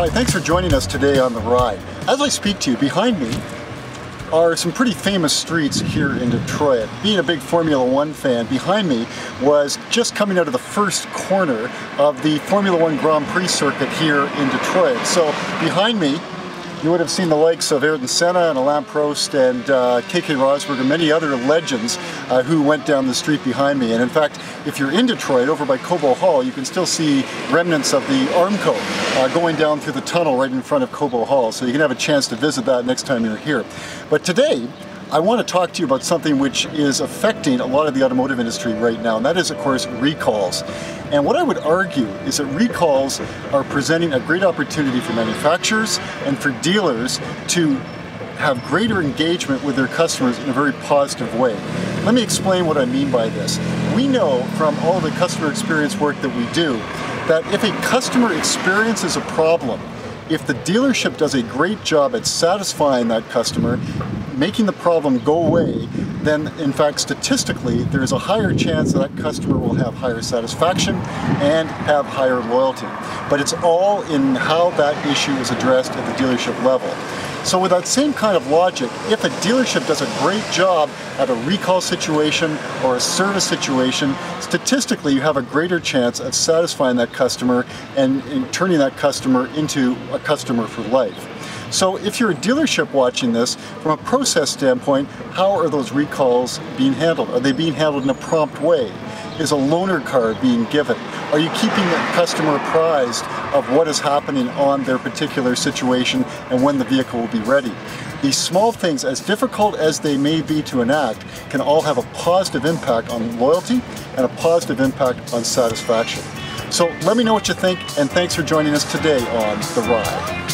Hi, thanks for joining us today on The Ride. As I speak to you, behind me are some pretty famous streets here in Detroit. Being a big Formula One fan, behind me was just coming out of the first corner of the Formula One Grand Prix circuit here in Detroit. So behind me you would have seen the likes of Ayrton Senna and Alain Prost and uh, Keke Rosberg and many other legends uh, who went down the street behind me. And in fact, if you're in Detroit, over by Cobo Hall, you can still see remnants of the Armco uh, going down through the tunnel right in front of Cobo Hall. So you can have a chance to visit that next time you're here. But today, I want to talk to you about something which is affecting a lot of the automotive industry right now, and that is, of course, recalls. And what I would argue is that recalls are presenting a great opportunity for manufacturers and for dealers to have greater engagement with their customers in a very positive way. Let me explain what I mean by this. We know from all the customer experience work that we do that if a customer experiences a problem, if the dealership does a great job at satisfying that customer, making the problem go away, then in fact statistically there's a higher chance that, that customer will have higher satisfaction and have higher loyalty. But it's all in how that issue is addressed at the dealership level. So with that same kind of logic, if a dealership does a great job at a recall situation or a service situation, statistically you have a greater chance of satisfying that customer and, and turning that customer into a customer for life. So if you're a dealership watching this, from a process standpoint, how are those recalls being handled? Are they being handled in a prompt way? Is a loaner card being given? Are you keeping the customer apprised of what is happening on their particular situation and when the vehicle will be ready? These small things, as difficult as they may be to enact, can all have a positive impact on loyalty and a positive impact on satisfaction. So let me know what you think, and thanks for joining us today on The Ride.